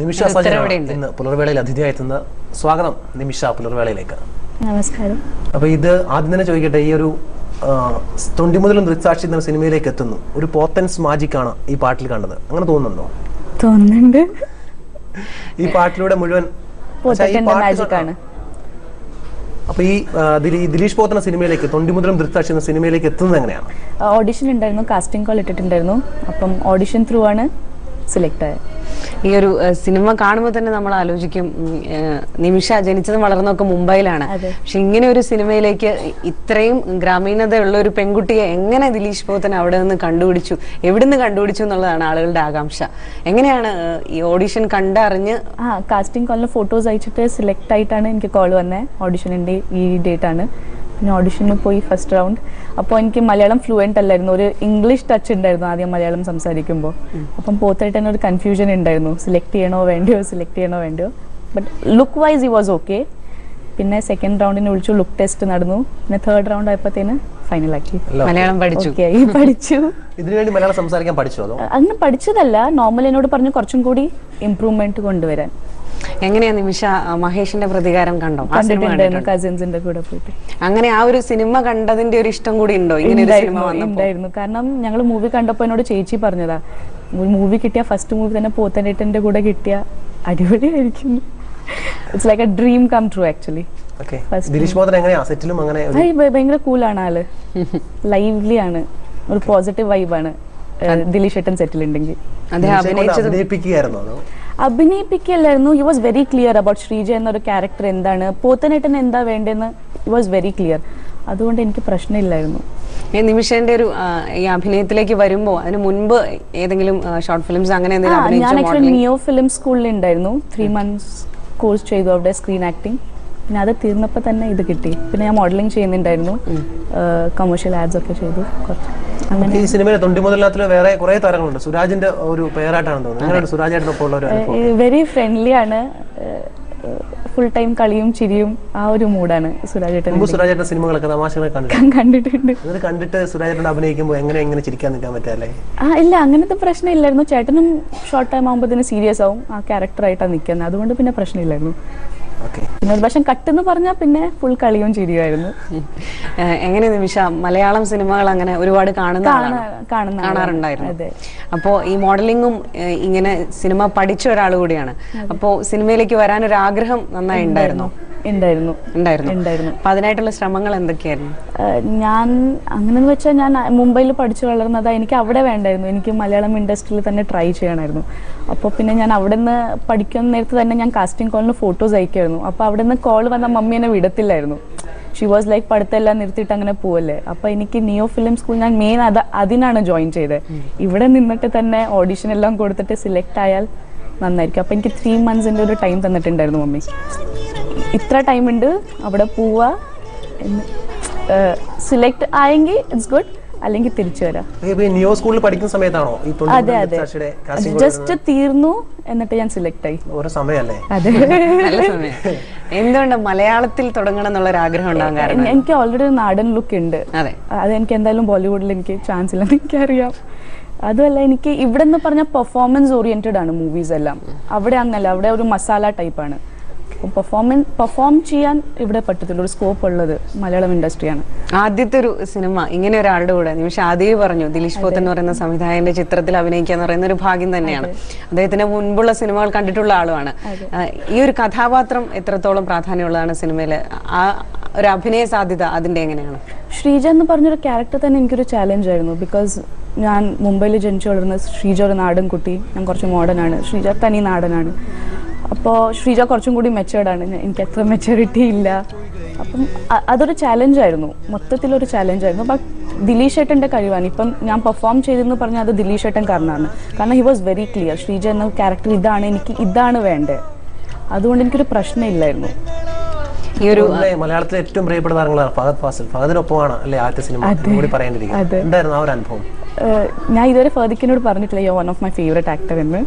നിമിഷ ഇന്ന് പുലർവേളയിൽ അതിഥിയായി എത്തുന്ന സ്വാഗതം നിമിഷ പുലർവേളയിലേക്ക്. നമസ്കാരം. അപ്പൊ ഇത് ആദ്യം തന്നെ ചോദിക്കട്ടെ ഈ ഒരു തൊണ്ടി മുതലും ദൃക്സാക്ഷി എന്ന സിനിമയിലേക്ക് എത്തുന്നു. ഒരു പോത്തൻസ് മാജിക് ആണ് ഈ പാട്ടിൽ കണ്ടത്. അങ്ങനെ തോന്നുന്നുണ്ടോ? തോന്നുന്നുണ്ട്. ഈ പാട്ടിലൂടെ മുഴുവൻ അപ്പൊ ഈ ദിലീഷ് പോത്തന സിനിമയിലേക്ക് തൊണ്ടിമുതലും ദൃക്സാക്ഷി എന്ന സിനിമയിലേക്ക് എത്തുന്നത് എങ്ങനെയാണ്? ഓഡിഷൻ ഉണ്ടായിരുന്നു കാസ്റ്റിംഗ് കോൾ ഇട്ടിട്ടുണ്ടായിരുന്നു. അപ്പം ഓഡിഷൻ ത്രൂ ആണ് സെലക്ട് ആയത്. ഈ ഒരു സിനിമ കാണുമ്പോൾ തന്നെ നമ്മൾ ആലോചിക്കും നിമിഷ ജനിച്ചതും വളർന്നൊക്കെ മുംബൈയിലാണ്. പക്ഷെ ഇങ്ങനെ ഒരു സിനിമയിലേക്ക് ഇത്രയും ഗ്രാമീണതയുള്ള ഒരു പെൺകുട്ടിയെ എങ്ങനെ ദിലീഷ് പോത്തൻ അവിടെ നിന്ന് കണ്ടുപിടിച്ചു എവിടുന്ന് കണ്ടുപിടിച്ചു എന്നുള്ളതാണ് ആളുകളുടെ ആകാംക്ഷ. എങ്ങനെയാണ് ഈ ഓഡിഷൻ കണ്ടറിഞ്ഞ് ആ കാസ്റ്റിംഗ് കോളിലെ ഫോട്ടോസ് അയച്ചിട്ട് സെലക്ട് ആയിട്ടാണ് എനിക്ക് കോൾ വന്നത് ഓഡിഷനിന്റെ ഈ ഡേറ്റ് ആണ്. പിന്നെ ഓഡിഷന് പോയി ഫസ്റ്റ് റൗണ്ട് അപ്പോൾ എനിക്ക് മലയാളം ഫ്ലുവന്റ് അല്ലായിരുന്നു. ഒരു ഇംഗ്ലീഷ് ടച്ച് ഉണ്ടായിരുന്നു ആദ്യം മലയാളം സംസാരിക്കുമ്പോൾ അപ്പം പോത്തായിട്ട് തന്നെ ഒരു കൺഫ്യൂഷൻ ഉണ്ടായിരുന്നു. സെലക്ട് ചെയ്യണോ വേണ്ടയോ? സെലക്ട് ചെയ്യണോ വേണ്ടയോ? But look wise I was okay പിന്നെ സെക്കൻഡ് റൗണ്ടിന് വിളിച്ചു ലുക്ക് ടെസ്റ്റ് നടന്നു. പിന്നെ തേർഡ് റൗണ്ട് ആയപ്പോഴത്തേന് ഫൈനലാക്കി മലയാളം പഠിച്ചു. പഠിച്ചു. ഇതിനുവേണ്ടി മലയാളം സംസാരിക്കാൻ പഠിച്ചോ അങ്ങനെ പഠിച്ചതല്ല. നോർമൽ എന്നോട് പറഞ്ഞു കുറച്ചും കൂടി ഇമ്പ്രൂവ്മെന്റ് കൊണ്ടുവരാൻ. എങ്ങനെയാ നിമിഷ മഹേഷിന്റെ പ്രതികാരം കണ്ടോ? കസിൻസിന്റെ കൂടെ പോയിട്ട്. അങ്ങനെ ആ ഒരു സിനിമ കണ്ടതിന്റെ ഒരു ഇഷ്ടം കൂടി ഉണ്ടോ? ഇങ്ങനെ ഒരു സിനിമ ഉണ്ടായിരുന്നു വന്നപ്പോൾ ഉണ്ടായിരുന്നു. കാരണം ഞങ്ങൾ മൂവി കണ്ടപ്പോൾ എന്നോട് ചേച്ചി പറഞ്ഞതാ മൂവി കിട്ടിയ ഫസ്റ്റ് മൂവി തന്നെ പോത്തനേട്ടന്റെ കൂടെ കിട്ടിയ അടിപൊളിയായിരിക്കും. It's like a dream come true actually okay Dileesh Pothan എങ്ങനെയാ? സെറ്റിലും അങ്ങനെ ഒരു- ഭയങ്കര കൂളാണ് ആൾ. ലൈവ്ലി ആണ്. ഒരു പോസിറ്റീവ് വൈബാണ് ദിലീഷ് ഏട്ടൻ സെറ്റിൽ ഉണ്ടെങ്കിൽ. യു അഭിനയിപ്പിക്കുകയായിരുന്നോ അഭിനയിപ്പിക്കല്ലായിരുന്നു he was very clear about Sreeja എന്നൊരു ക്യാരക്ടർ എന്താണ്. പോത്തനേട്ടൻ എന്താ വേണ്ടതെന്ന് യു വാസ് വെരി ക്ലിയർ അതുകൊണ്ട് എനിക്ക് പ്രശ്നമില്ലായിരുന്നു. ഈ നിമിഷന്റെ ഒരു ഈ അഭിനയത്തിലേക്ക് വരുമ്പോ അതിന് മുൻപ് ഏതെങ്കിലും ഷോർട്ട് ഫിലിംസ് അങ്ങനെ ഞാൻ ആക്ച്വലി നിയോ ഫിലിം സ്കൂളിൽ ഉണ്ടായിരുന്നു ത്രീ മന്ത്സ് കോഴ്സ് ചെയ്തു അവിടെ സ്ക്രീൻ ആക്ടിങ് പിന്നെ അത് തീർന്നപ്പോൾ തന്നെ ഇത് കിട്ടി. പിന്നെ ഞാൻ മോഡലിംഗ് ചെയ്യുന്നുണ്ടായിരുന്നു. കമേഴ്ഷ്യൽ ആഡ്സ് ഒക്കെ ചെയ്തു കുറച്ച്. ഈ സിനിമയിലെ തൊണ്ടി തൊണ്ടിമുതലിനകത്തിൽ വേറെ കുറെ താരങ്ങളുണ്ട്. സുരാജിന്റെ ഒരു പേരായിട്ടാണ് തോന്നുന്നത് സുരാജായിട്ട് ഉള്ള ഒരു വെരി ഫ്രണ്ട്ലി ആണ്. ഫുൾ ടൈം കളിയും ചിരിയും ആ ഒരു മൂഡാണ് സുരാജേട്ടൻ സുരാജേട്ടൻ സിനിമകളൊക്കെ തമാശകളൊക്കെ കണ്ടിട്ടുണ്ട്. കണ്ടിട്ട് സുരാജേട്ടൻ അഭിനയിക്കുമ്പോൾ എങ്ങനെ എങ്ങനെ ചിരിക്കാൻ നിൽക്കാൻ പറ്റാല്ലേ ആ ഇല്ല അങ്ങനത്തെ പ്രശ്നമില്ലായിരുന്നു. ചേട്ടനും ഷോർട്ട് ടൈം ആകുമ്പോഴത്തേന് സീരിയസ് ആവും. ആ ക്യാരക്ടറായിട്ടാണ് നിൽക്കുന്നത് അതുകൊണ്ട് പിന്നെ പ്രശ്നമില്ലായിരുന്നു. ഓക്കെ പിന്നെ ഒരു കട്ട് കട്ടെന്ന് പറഞ്ഞാൽ പിന്നെ ഫുൾ കളിയും ചിരിയായിരുന്നു എങ്ങനെ നിമിഷ? മലയാളം സിനിമകൾ അങ്ങനെ ഒരുപാട് കാണുന്ന കാണാറുണ്ടായിരുന്നു. അപ്പോൾ അപ്പോ ഈ മോഡലിംഗും ഇങ്ങനെ സിനിമ പഠിച്ച ഒരാൾ കൂടിയാണ്. അപ്പോ സിനിമയിലേക്ക് വരാൻ ഒരു ആഗ്രഹം നന്നായി ഉണ്ടായിരുന്നു? ഉണ്ടായിരുന്നു. ഉണ്ടായിരുന്നു. ഉണ്ടായിരുന്നു. അപ്പൊ അതിനായിട്ടുള്ള ശ്രമങ്ങൾ എന്തൊക്കെയായിരുന്നു? ഞാൻ അങ്ങനെന്ന് വെച്ചാൽ ഞാൻ മുംബൈയിൽ പഠിച്ചു വളർന്നതാ എനിക്ക് അവിടെ വേണ്ടായിരുന്നു. എനിക്ക് മലയാളം ഇൻഡസ്ട്രിയിൽ തന്നെ ട്രൈ ചെയ്യണമായിരുന്നു. അപ്പോൾ പിന്നെ ഞാൻ അവിടെ നിന്ന് പഠിക്കുന്ന നേരത്ത് തന്നെ ഞാൻ കാസ്റ്റിംഗ് കോളിന് ഫോട്ടോസ് അയക്കുമായിരുന്നു. അപ്പോൾ അവിടെ നിന്ന് കോൾ വന്ന മമ്മി എന്നെ വിടത്തില്ലായിരുന്നു. ഷി വാസ് ലൈക്ക് പഠിത്തമെല്ലാം നിർത്തിയിട്ട് അങ്ങനെ പോവല്ലേ? അപ്പോൾ എനിക്ക് നിയോ ഫിലിം സ്കൂൾ ഞാൻ മെയിൻ അത് അതിനാണ് ജോയിൻ ചെയ്തത്. ഇവിടെ നിന്നിട്ട് തന്നെ ഓഡിഷൻ എല്ലാം കൊടുത്തിട്ട് സിലക്ട് ആയാൽ നന്നായിരിക്കും. അപ്പോൾ എനിക്ക് ത്രീ മന്ത്സിന്റെ ഒരു ടൈം തന്നിട്ടുണ്ടായിരുന്നു മമ്മി. ഇത്ര ടൈം ഉണ്ട് അവിടെ പോവുക സിലക്ട് ആയെങ്കിൽ ഇറ്റ്സ് ഗുഡ് അല്ലെങ്കിൽ തിരിച്ചു വരാം. നിയോ സ്കൂളിൽ പഠിക്കുന്ന സമയത്താണോ അതെ അതെ. ജസ്റ്റ് തീർന്നു എന്നിട്ട് ഞാൻ സിലക്ട് ആയി. ഒരു സമയമല്ലേ അതെ. എന്തുകൊണ്ട് മലയാളത്തിൽ തുടങ്ങണം എന്നുള്ള ഒരു ആഗ്രഹം ഉണ്ടാകാൻ കാരണം? എനിക്ക് ഓൾറെഡി ഒരു നാടൻ ലുക്ക് ഉണ്ട്. അതെ. അത് എനിക്ക് എന്തായാലും ബോളിവുഡിൽ എനിക്ക് ചാൻസ് ഇല്ലെന്ന് എനിക്കറിയാം. അതുമല്ല എനിക്ക് ഇവിടെ നിന്ന് പറഞ്ഞ പെർഫോമൻസ് ഓറിയന്റഡ് ആണ് മൂവീസ് എല്ലാം. അവിടെ അങ്ങനല്ല അവിടെ ഒരു മസാല ടൈപ്പാണ് പെർഫോമൻസ് പെർഫോം ചെയ്യാൻ ഇവിടെ പറ്റത്തില്ല. ഒരു സ്കോപ്പ് ഉള്ളത് മലയാളം ഇൻഡസ്ട്രിയാണ് ആദ്യത്തെ ഒരു സിനിമ ഇങ്ങനെ ഒരാളുടെ കൂടെ നിമിഷം ആദ്യം പറഞ്ഞു ദിലീഷ് പോത്ത് എന്ന് പറയുന്ന സംവിധായകന്റെ ചിത്രത്തിൽ അഭിനയിക്കുക എന്ന് പറയുന്ന ഒരു ഭാഗ്യം തന്നെയാണ്. അദ്ദേഹത്തിന് മുൻപുള്ള സിനിമകൾ കണ്ടിട്ടുള്ള ആളുമാണ്. ഈ ഒരു കഥാപാത്രം എത്രത്തോളം പ്രാധാന്യമുള്ളതാണ് സിനിമയിൽ ആ ഒരു അഭിനയ സാധ്യത അതിന്റെ എങ്ങനെയാണ്? ശ്രീജ എന്ന് പറഞ്ഞൊരു ക്യാരക്ടർ തന്നെ എനിക്കൊരു ചാലഞ്ച് ആയിരുന്നു. ബിക്കോസ് ഞാൻ മുംബൈയിൽ ജനിച്ചു വളർന്ന ശ്രീജ ഒരു നാടൻ കുട്ടി ഞാൻ കുറച്ച് മോഡേൺ ആണ്. ശ്രീജ തനി നാടനാണ്. അപ്പോൾ ശ്രീജ കുറച്ചും കൂടി മെച്ചേർഡ് ആണ്. ഞാൻ- എനിക്ക് അത്ര മെച്ചൂരിറ്റി ഇല്ല. അപ്പം അതൊരു ചാലഞ്ച് ആയിരുന്നു. മൊത്തത്തിലൊരു ചാലഞ്ച് ആയിരുന്നു. ബട്ട് ദിലീഷ് ഏട്ടന്റെ കഴിവാണ്. ഇപ്പം ഞാൻ പെർഫോം ചെയ്തെന്ന് പറഞ്ഞാൽ അത് ദിലീഷ് ഏട്ടൻ കാരണമാണ് കാരണം he was very clear Sreeja എന്ന ക്യാരക്ടർ ഇതാണ് എനിക്ക് ഇതാണ് വേണ്ടത്. അതുകൊണ്ട് എനിക്കൊരു പ്രശ്നമില്ലായിരുന്നു. ഈ ഒരു മലയാളത്തിലെ ഏറ്റവും പ്രിയപ്പെട്ട താരങ്ങളാണ് ഫഹദ് ഫാസിൽ. ഫഹദിനൊപ്പമാണ് അല്ലേ ആദ്യത്തെ സിനിമ കൂടി പറയേണ്ടിരിക്കുന്നത് എന്തായിരുന്നു ആ ഒരു അനുഭവം? ഞാൻ ഇതുവരെ ഫഹദിക്കിനോട് പറഞ്ഞിട്ടില്ല. You one of my favourite actor എന്ന്.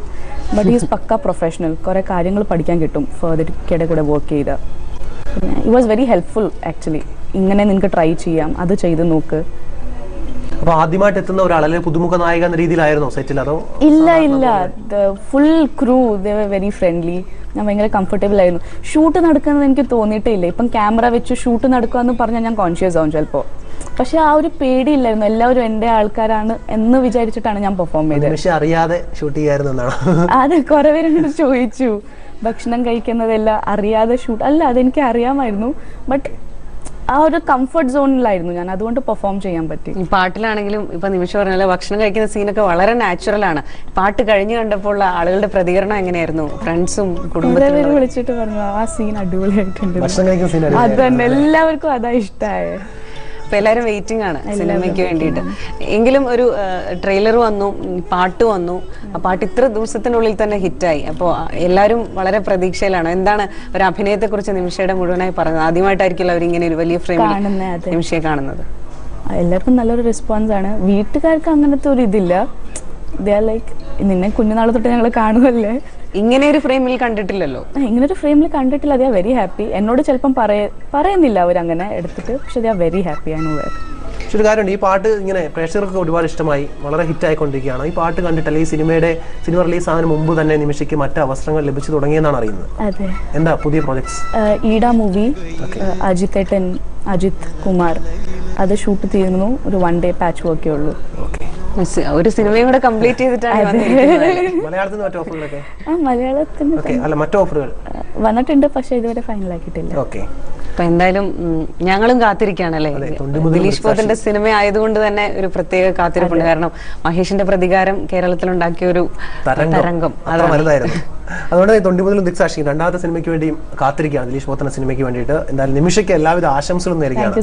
ബട്ട് ഈസ് പക്ക പ്രൊഫഷണൽ കുറേ കാര്യങ്ങൾ പഠിക്കാൻ കിട്ടും ഫഹദിക്കയുടെ കൂടെ വർക്ക് ചെയ്ത. He was very helpful actually ഇങ്ങനെ നിനക്ക് ട്രൈ ചെയ്യാം. അത് ചെയ്ത് നോക്ക്. അപ്പോൾ ആദ്യമായിട്ട് എത്തുന്ന ഒരാൾ അല്ലെങ്കിൽ പുതുമുഖ നായിക എന്ന രീതിയിലായിരുന്നോ സെറ്റിൽ അതോ ഇല്ല ഇല്ല. Full crew they very friendly ഞാൻ ഭയങ്കര കംഫർട്ടബിൾ ആയിരുന്നു. ഷൂട്ട് നടക്കുന്നത് എനിക്ക് തോന്നിയിട്ടില്ല. ഇപ്പം ക്യാമറ വെച്ച് ഷൂട്ട് നടക്കുക എന്ന് പറഞ്ഞാൽ ഞാൻ കോൺഷ്യസ് ആവും ചിലപ്പോൾ പക്ഷെ ആ ഒരു പേടിയില്ലായിരുന്നു. എല്ലാവരും എന്റെ ആൾക്കാരാണ് എന്ന് വിചാരിച്ചിട്ടാണ് ഞാൻ പെർഫോം ചെയ്തത്. പക്ഷെ അറിയാതെ ഷൂട്ട് ചെയ്യായിരുന്നു അത് കുറെ പേര് എന്നോട് ചോദിച്ചു. ഭക്ഷണം കഴിക്കുന്നതെല്ലാം അറിയാതെ ഷൂട്ട് അല്ല അതെനിക്ക് അറിയാമായിരുന്നു. ബട്ട് ആ ഒരു കംഫർട്ട് സോണിലായിരുന്നു ഞാൻ. അതുകൊണ്ട് പെർഫോം ചെയ്യാൻ പറ്റി. ഈ പാട്ടിലാണെങ്കിലും ഇപ്പൊ നിമിഷം പറഞ്ഞാൽ ഭക്ഷണം കഴിക്കുന്ന സീനൊക്കെ വളരെ നാച്ചുറൽ ആണ്. പാട്ട് കഴിഞ്ഞു കണ്ടപ്പോൾ ആളുകളുടെ പ്രതികരണം എങ്ങനെയായിരുന്നു? ഫ്രണ്ട്സും കുടുംബത്തിലും വിളിച്ചിട്ട് പറഞ്ഞു ആ സീൻ അടിപൊളിയായിട്ടുണ്ട്. ഭക്ഷണം കഴിക്കുന്ന സീൻ അത് തന്നെ. എല്ലാവർക്കും അതാ ഇഷ്ടമായ ഇപ്പൊ എല്ലാരും വെയിറ്റിംഗ് ആണ് സിനിമയ്ക്ക് വേണ്ടിയിട്ട്. എങ്കിലും ഒരു ട്രെയിലർ വന്നു പാട്ട് വന്നു. ആ പാട്ട് ഇത്ര ദിവസത്തിനുള്ളിൽ തന്നെ ഹിറ്റായി. അപ്പോൾ എല്ലാവരും വളരെ പ്രതീക്ഷയിലാണ്. എന്താണ് ഒരു അഭിനയത്തെ കുറിച്ച് നിമിഷയുടെ മുഴുവനായി പറഞ്ഞത് ആദ്യമായിട്ടായിരിക്കില്ല അവർ ഇങ്ങനെ ഒരു വലിയ ഫ്രെയിം നിമിഷയെ കാണുന്നത്. എല്ലാവർക്കും നല്ലൊരു റെസ്പോൺസ് ആണ്. വീട്ടുകാർക്ക് അങ്ങനത്തെ ഒരു ഇതില്ല. ലൈക്ക് നിന്നെ കുഞ്ഞുനാളെ തൊട്ട് ഞങ്ങൾ കാണുമല്ലേ ഇങ്ങനെ ഒരു ഫ്രെയിമിൽ കണ്ടിട്ടില്ലല്ലോ. ഇങ്ങനെ ഒരു ഫ്രെയിമിൽ കണ്ടിട്ടില്ല. ദേ ആർ വെരി ഹാപ്പി എന്നോട് ചിലപ്പം പറയ പറയുന്നില്ല അങ്ങനെ എടുത്തിട്ട്. പക്ഷെ ദേ ആർ വെരി ഹാപ്പി ആണ് വേർ പക്ഷെ ഒരു കാര്യമുണ്ട്. ഈ പാട്ട് ഇങ്ങനെ പ്രേക്ഷകർക്ക് ഒരുപാട് ഇഷ്ടമായി. വളരെ ഹിറ്റ് ആയിക്കൊണ്ടിരിക്കുകയാണ് ഈ പാട്ട് കണ്ടിട്ടല്ല ഈ സിനിമയുടെ സിനിമ റിലീസ് ആകുന്ന മുമ്പ് തന്നെ നിമിഷയ്ക്ക് മറ്റു അവസരങ്ങൾ ലഭിച്ചു തുടങ്ങിയെന്നാണ് അറിയുന്നത്. അതെ. എന്താ പുതിയ പ്രോജക്ട്സ്? ഈഡ ഈട മൂവി അജിത് ഏട്ടൻ അജിത് കുമാർ. അത് ഷൂട്ട് തീർന്നു ഒരു വൺ ഡേ പാച്ച് വർക്കേ ഉള്ളൂ. ഒരു സിനിമയും കൂടെ കംപ്ലീറ്റ് ചെയ്തിട്ടാണ് മലയാളത്തിൽ മറ്റു ഓഫറുകളൊക്കെ ആ മലയാളത്തിന് ഓക്കെ അല്ല മറ്റു ഓഫറുകൾ വന്നിട്ടുണ്ട് പക്ഷെ ഇതുവരെ ഫൈനൽ ആക്കിയിട്ടില്ല. ഓക്കെ. അപ്പൊ എന്തായാലും ഞങ്ങളും കാത്തിരിക്കുകയാണല്ലേ? ദിലീഷ് പോത്തിന്റെ സിനിമ ആയതുകൊണ്ട് തന്നെ ഒരു പ്രത്യേക കാത്തിരിപ്പുണ്ട്. കാരണം മഹേഷിന്റെ പ്രതികാരം കേരളത്തിലുണ്ടാക്കിയ ഒരു തരംഗം. അതുകൊണ്ട് തൊണ്ടിമുതലും ദിക്സാക്ഷി രണ്ടാമത്തെ സിനിമയ്ക്ക് വേണ്ടിയും കാത്തിരിക്കുകയാണ് ദിലീഷ് പോത്തന സിനിമയ്ക്ക് വേണ്ടിയിട്ട്. എന്തായാലും നിമിഷയ്ക്ക് എല്ലാവിധ ആശംസകളും നേരുകയാണ്.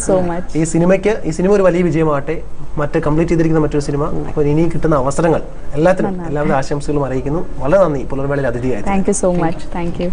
ഈ സിനിമയ്ക്ക് ഈ സിനിമ ഒരു വലിയ വിജയമാകട്ടെ. മറ്റ് കംപ്ലീറ്റ് ചെയ്തിരിക്കുന്ന മറ്റൊരു സിനിമ. അപ്പോൾ ഇനി കിട്ടുന്ന അവസരങ്ങൾ എല്ലാത്തിനും എല്ലാവിധ ആശംസകളും അറിയിക്കുന്നു. വളരെ നന്ദി. പുലർവേളയിൽ അതിഥിയായി. Thank you so much thank you